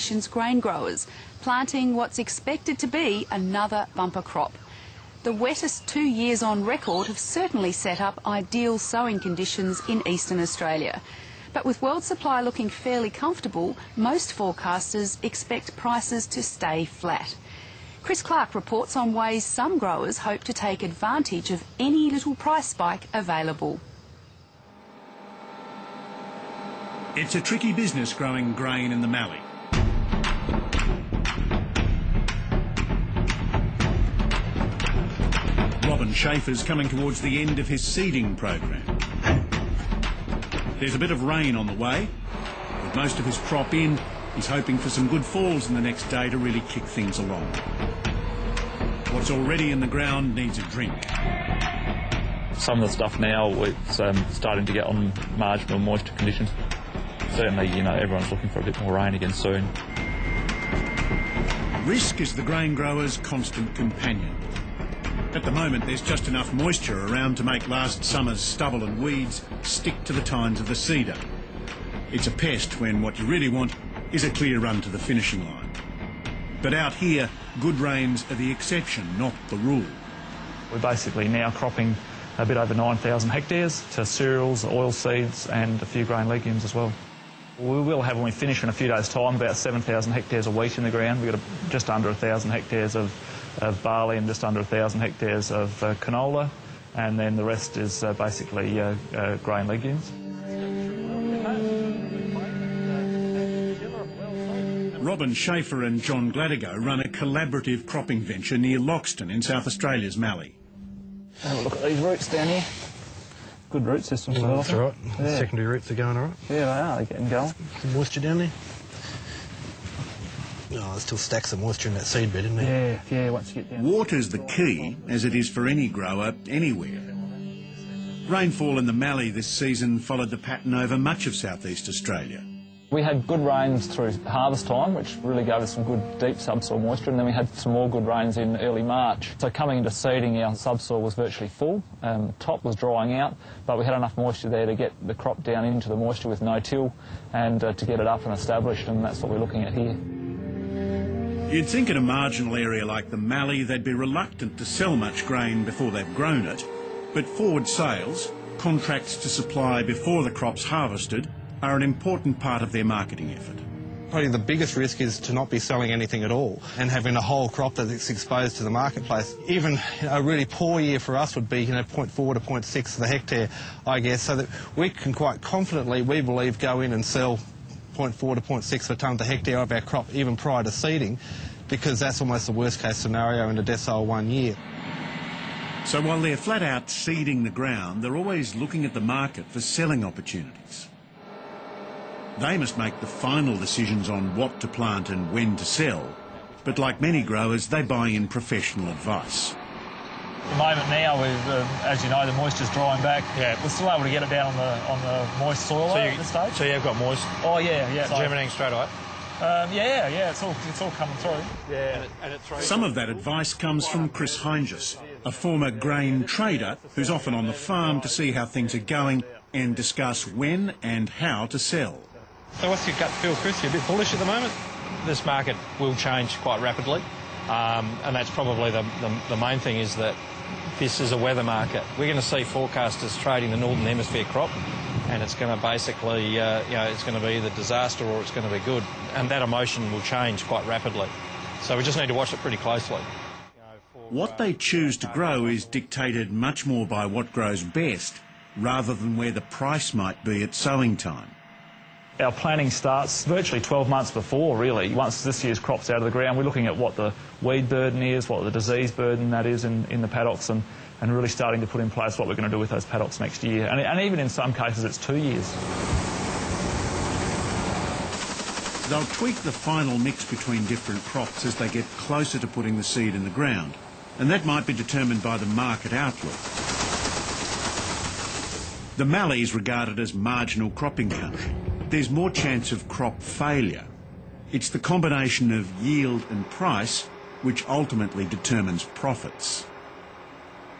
nation's grain growers, planting what's expected to be another bumper crop. The wettest two years on record have certainly set up ideal sowing conditions in eastern Australia. But with world supply looking fairly comfortable, most forecasters expect prices to stay flat. Chris Clark reports on ways some growers hope to take advantage of any little price spike available. It's a tricky business growing grain in the Mallee. Robin Schaefer's coming towards the end of his seeding program. There's a bit of rain on the way. With most of his crop in, he's hoping for some good falls in the next day to really kick things along. What's already in the ground needs a drink. Some of the stuff now, it's um, starting to get on marginal moisture conditions. Certainly, you know, everyone's looking for a bit more rain again soon. Risk is the grain grower's constant companion. At the moment, there's just enough moisture around to make last summer's stubble and weeds stick to the tines of the seeder. It's a pest when what you really want is a clear run to the finishing line. But out here, good rains are the exception, not the rule. We're basically now cropping a bit over 9,000 hectares to cereals, oilseeds and a few grain legumes as well. We will have, when we finish in a few days' time, about 7,000 hectares of wheat in the ground. We've got just under 1,000 hectares of of barley and just under 1,000 hectares of uh, canola, and then the rest is uh, basically uh, uh, grain legumes. Robin Schaefer and John Gladigau run a collaborative cropping venture near Loxton in South Australia's Mallee. Have a look at these roots down here. Good root system. Well, that's all right. Yeah. Secondary roots are going all right. Yeah, they are. They're getting going. Some moisture down there. Oh, there's still stacks of moisture in that seed bed, isn't there? Yeah, yeah, once you get down. Water's the key, as it is for any grower anywhere. Rainfall in the Mallee this season followed the pattern over much of southeast Australia. We had good rains through harvest time, which really gave us some good deep subsoil moisture, and then we had some more good rains in early March. So coming into seeding, our subsoil was virtually full. Um, top was drying out, but we had enough moisture there to get the crop down into the moisture with no till and uh, to get it up and established, and that's what we're looking at here. You'd think in a marginal area like the Mallee they'd be reluctant to sell much grain before they've grown it, but forward sales, contracts to supply before the crop's harvested, are an important part of their marketing effort. Probably the biggest risk is to not be selling anything at all and having a whole crop that's exposed to the marketplace. Even a really poor year for us would be, you know, 0.4 to 0.6 of the hectare, I guess, so that we can quite confidently, we believe, go in and sell 0.4 to 0.6 per tonne per hectare of our crop even prior to seeding because that's almost the worst case scenario in a decile one year. So while they're flat out seeding the ground, they're always looking at the market for selling opportunities. They must make the final decisions on what to plant and when to sell, but like many growers, they buy in professional advice the moment now, with uh, as you know, the moisture's drying back. Yeah, we're still able to get it down on the on the moist soil so you, at this stage. So you've got moist. Oh yeah, yeah. So germinating straight away. Um, yeah, yeah, it's all it's all coming through. Yeah, and it, and it Some of that advice comes from Chris Heinjus, a former grain trader who's often on the farm to see how things are going and discuss when and how to sell. So what's your gut feel, Chris? You're a bit bullish at the moment. This market will change quite rapidly, um, and that's probably the, the, the main thing is that this is a weather market. We're going to see forecasters trading the Northern Hemisphere crop, and it's going to basically, uh, you know, it's going to be either disaster or it's going to be good. And that emotion will change quite rapidly. So we just need to watch it pretty closely. What they choose to grow is dictated much more by what grows best rather than where the price might be at sowing time. Our planning starts virtually 12 months before, really. Once this year's crop's out of the ground, we're looking at what the weed burden is, what the disease burden that is in, in the paddocks, and, and really starting to put in place what we're going to do with those paddocks next year. And, and even in some cases, it's two years. They'll tweak the final mix between different crops as they get closer to putting the seed in the ground, and that might be determined by the market outlook. The Mallee is regarded as marginal cropping country there's more chance of crop failure. It's the combination of yield and price which ultimately determines profits.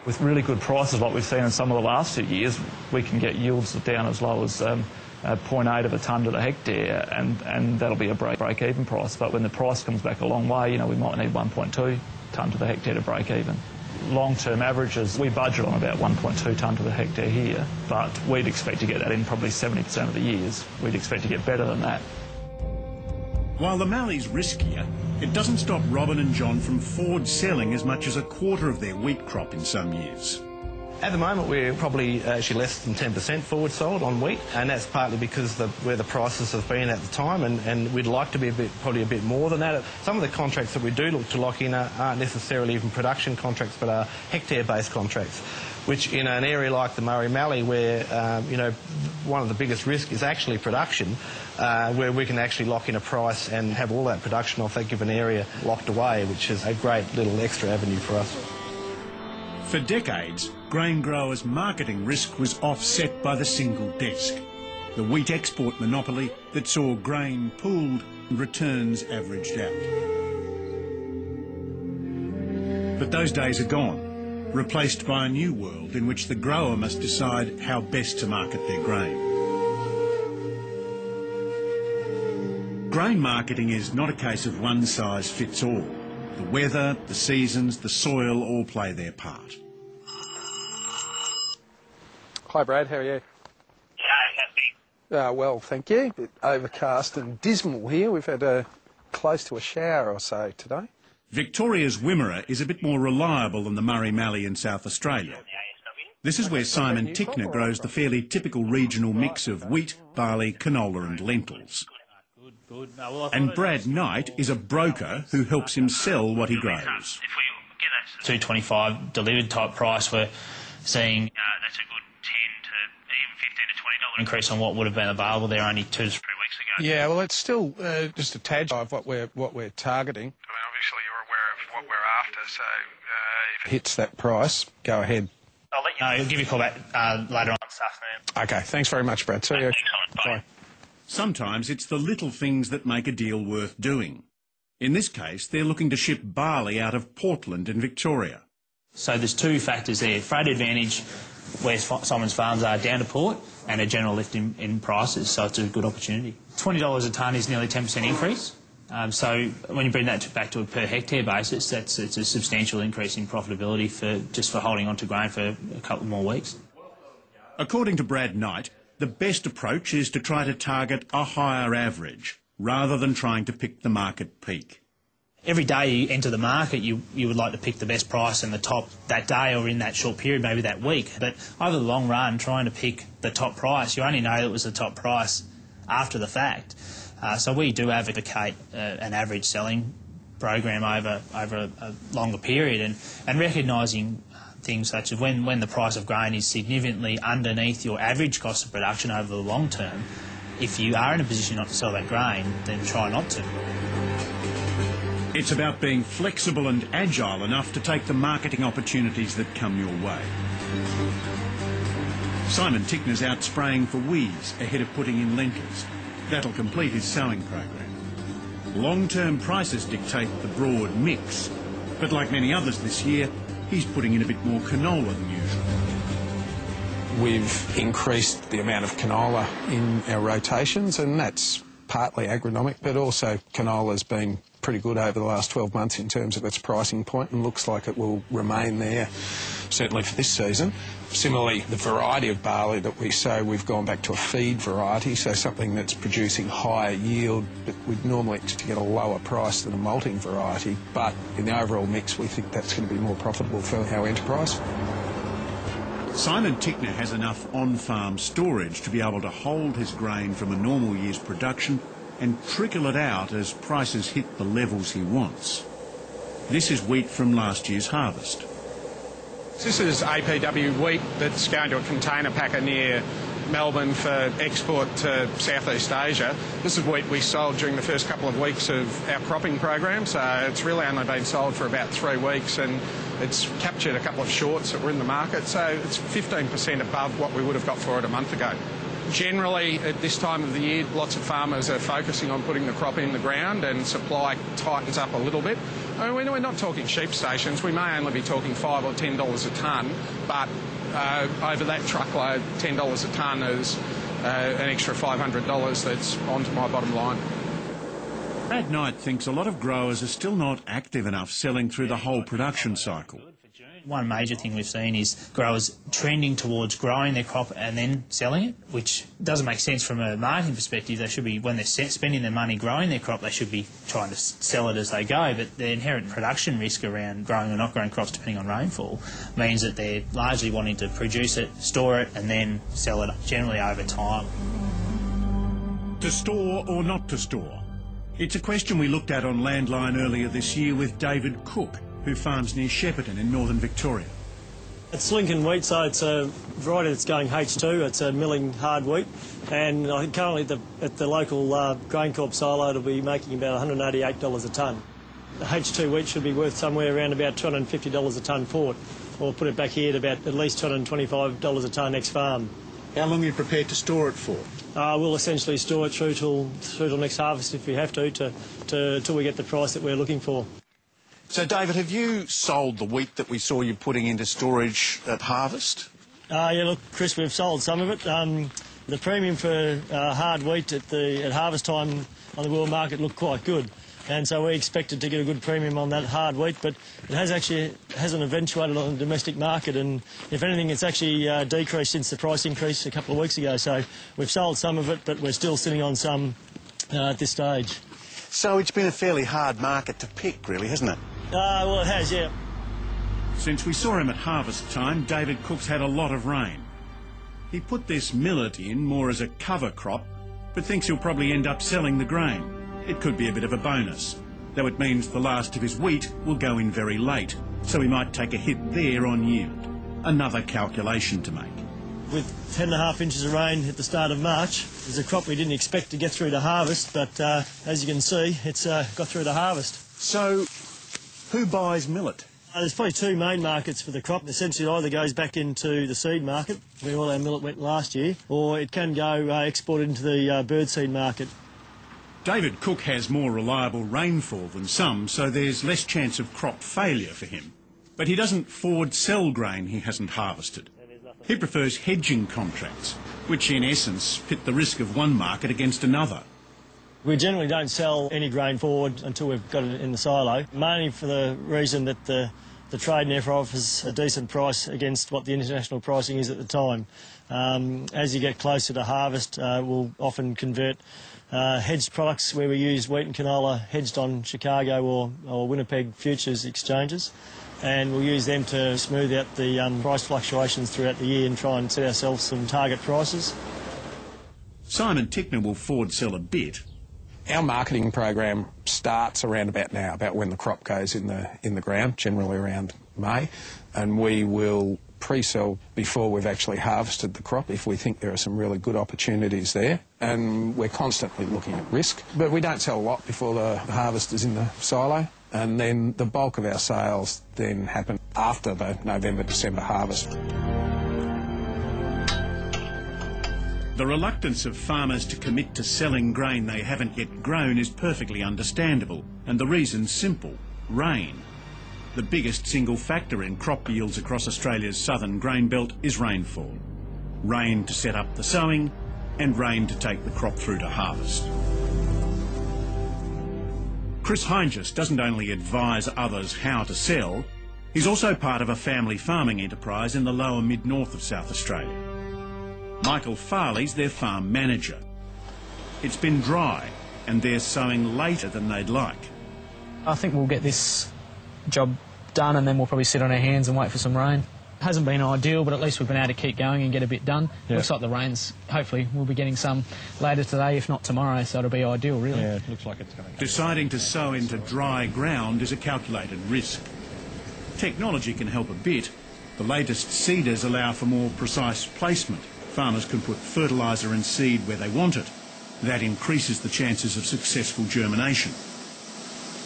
With really good prices like we've seen in some of the last few years, we can get yields down as low as um, uh, 0.8 of a tonne to the hectare, and, and that'll be a break, break even price. But when the price comes back a long way, you know, we might need 1.2 tonne to the hectare to break even. Long-term averages, we budget on about 1.2 tonne to the hectare here, but we'd expect to get that in probably 70% of the years. We'd expect to get better than that. While the Mallee's riskier, it doesn't stop Robin and John from forward selling as much as a quarter of their wheat crop in some years. At the moment, we're probably actually less than 10% forward sold on wheat, and that's partly because the, where the prices have been at the time, and, and we'd like to be a bit, probably a bit more than that. Some of the contracts that we do look to lock in aren't necessarily even production contracts, but are hectare-based contracts, which in an area like the Murray Mallee, where um, you know one of the biggest risks is actually production, uh, where we can actually lock in a price and have all that production off that given area locked away, which is a great little extra avenue for us. For decades, grain growers' marketing risk was offset by the single desk, the wheat export monopoly that saw grain pooled and returns averaged out. But those days are gone, replaced by a new world in which the grower must decide how best to market their grain. Grain marketing is not a case of one size fits all. The weather, the seasons, the soil all play their part. Hi, Brad. How are you? Uh, well, thank you. A bit overcast and dismal here. We've had a close to a shower or so today. Victoria's Wimmera is a bit more reliable than the Murray Mallee in South Australia. This is where Simon Tickner grows the fairly typical regional mix of wheat, barley, canola and lentils. And Brad Knight is a broker who helps him sell what he grows. If we get that 225 delivered type price, we're seeing uh, that's a good 10 to even 15 to 20 dollar increase on what would have been available there only two to three weeks ago. Yeah, well, it's still uh, just a tad of what we're what we're targeting. I mean, obviously you're aware of what we're after, so uh, if it Hits that price, go ahead. I'll let you know. I'll give you a call back uh, later on this afternoon. Okay, thanks very much, Brad. See you. Bye. Bye. Sometimes it's the little things that make a deal worth doing. In this case, they're looking to ship barley out of Portland in Victoria. So there's two factors there: freight advantage, where Simon's farms are down to port, and a general lift in, in prices. So it's a good opportunity. Twenty dollars a tonne is nearly ten percent increase. Um, so when you bring that to, back to a per hectare basis, that's it's a substantial increase in profitability for just for holding on to grain for a couple more weeks. According to Brad Knight, the best approach is to try to target a higher average rather than trying to pick the market peak. Every day you enter the market, you, you would like to pick the best price and the top that day or in that short period, maybe that week. But over the long run, trying to pick the top price, you only know it was the top price after the fact. Uh, so we do advocate uh, an average selling program over over a, a longer period and, and recognising things such as when, when the price of grain is significantly underneath your average cost of production over the long term, if you are in a position not to sell that grain, then try not to. It's about being flexible and agile enough to take the marketing opportunities that come your way. Simon Tickner's out spraying for weeds ahead of putting in lentils. That'll complete his sowing program. Long-term prices dictate the broad mix, but like many others this year, he's putting in a bit more canola than usual. We've increased the amount of canola in our rotations, and that's partly agronomic, but also canola's been pretty good over the last 12 months in terms of its pricing point and looks like it will remain there certainly for this season. Similarly, the variety of barley that we sow, we've gone back to a feed variety, so something that's producing higher yield, but we'd normally expect to get a lower price than a malting variety. But in the overall mix, we think that's going to be more profitable for our enterprise. Simon Tickner has enough on-farm storage to be able to hold his grain from a normal year's production and trickle it out as prices hit the levels he wants. This is wheat from last year's harvest. This is APW wheat that's going to a container packer near Melbourne for export to Southeast Asia. This is wheat we sold during the first couple of weeks of our cropping program, so it's really only been sold for about three weeks and it's captured a couple of shorts that were in the market, so it's 15% above what we would have got for it a month ago. Generally, at this time of the year, lots of farmers are focusing on putting the crop in the ground and supply tightens up a little bit. I mean, we're not talking sheep stations. We may only be talking five or ten dollars a tonne, but uh, over that truckload, ten dollars a tonne is uh, an extra $500 that's onto my bottom line. Brad Knight thinks a lot of growers are still not active enough selling through the whole production cycle. One major thing we've seen is growers trending towards growing their crop and then selling it, which doesn't make sense from a marketing perspective. They should be, when they're spending their money growing their crop, they should be trying to sell it as they go. But the inherent production risk around growing or not growing crops, depending on rainfall, means that they're largely wanting to produce it, store it, and then sell it generally over time. To store or not to store? It's a question we looked at on Landline earlier this year with David Cook, who farms near Shepparton in northern Victoria. It's Lincoln wheat, so it's a variety that's going H2. It's a milling hard wheat, and I think currently at the, at the local uh, GrainCorp silo it'll be making about $188 a tonne. The H2 wheat should be worth somewhere around about $250 a tonne port, or put it back here at about at least $225 a tonne next farm. How long are you prepared to store it for? Uh, we'll essentially store it through till through till next harvest if we have to, to, to till we get the price that we're looking for. So, David, have you sold the wheat that we saw you putting into storage at harvest? Uh, yeah, look, Chris, we've sold some of it. Um, the premium for uh, hard wheat at the at harvest time on the world market looked quite good, and so we expected to get a good premium on that hard wheat, but it has actually hasn't eventuated on the domestic market, and if anything, it's actually uh, decreased since the price increase a couple of weeks ago. So we've sold some of it, but we're still sitting on some uh, at this stage. So it's been a fairly hard market to pick, really, hasn't it? Uh, well, it has, yeah. Since we saw him at harvest time, David Cook's had a lot of rain. He put this millet in more as a cover crop, but thinks he'll probably end up selling the grain. It could be a bit of a bonus, though it means the last of his wheat will go in very late, so he might take a hit there on yield. Another calculation to make. With 10 and a half inches of rain at the start of March, there's a crop we didn't expect to get through to harvest, but uh, as you can see, it's uh, got through to harvest. So, who buys millet? Uh, there's probably two main markets for the crop. Essentially, it either goes back into the seed market, where all our millet went last year, or it can go uh, exported into the uh, birdseed market. David Cook has more reliable rainfall than some, so there's less chance of crop failure for him. But he doesn't forward sell grain he hasn't harvested. He prefers hedging contracts, which in essence pit the risk of one market against another. We generally don't sell any grain forward until we've got it in the silo, mainly for the reason that the, the trade therefore offers a decent price against what the international pricing is at the time. Um, as you get closer to harvest, uh, we'll often convert uh, hedged products where we use wheat and canola hedged on Chicago or, or Winnipeg futures exchanges. And we'll use them to smooth out the um, price fluctuations throughout the year and try and set ourselves some target prices. Simon Tickner will forward sell a bit, Our marketing program starts around about now, about when the crop goes in the in the ground, generally around May, and we will pre-sell before we've actually harvested the crop if we think there are some really good opportunities there. And we're constantly looking at risk, but we don't sell a lot before the harvest is in the silo. And then the bulk of our sales then happen after the November December harvest. The reluctance of farmers to commit to selling grain they haven't yet grown is perfectly understandable, and the reason's simple rain. The biggest single factor in crop yields across Australia's southern grain belt is rainfall. Rain to set up the sowing, and rain to take the crop through to harvest. Chris Heinjus doesn't only advise others how to sell, he's also part of a family farming enterprise in the lower mid-north of South Australia. Michael Farley's their farm manager. It's been dry, and they're sowing later than they'd like. I think we'll get this job done and then we'll probably sit on our hands and wait for some rain. It Hasn't been ideal, but at least we've been able to keep going and get a bit done. Yeah. Looks like the rains, hopefully, we'll be getting some later today, if not tomorrow, so it'll be ideal, really. Yeah, it looks like it's going to Deciding to sow into dry ground is a calculated risk. Technology can help a bit. The latest seeders allow for more precise placement. Farmers can put fertiliser and seed where they want it. That increases the chances of successful germination.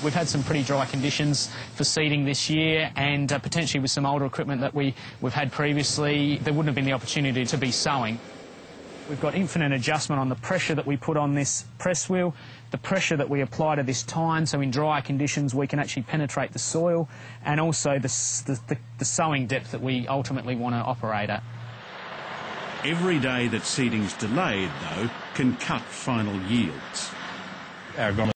We've had some pretty dry conditions for seeding this year, and uh, potentially with some older equipment that we, we've had previously, there wouldn't have been the opportunity to be sowing. We've got infinite adjustment on the pressure that we put on this press wheel, the pressure that we apply to this tine, so in dry conditions we can actually penetrate the soil, and also the, the, the, the sowing depth that we ultimately want to operate at. Every day that seeding's delayed, though, can cut final yields.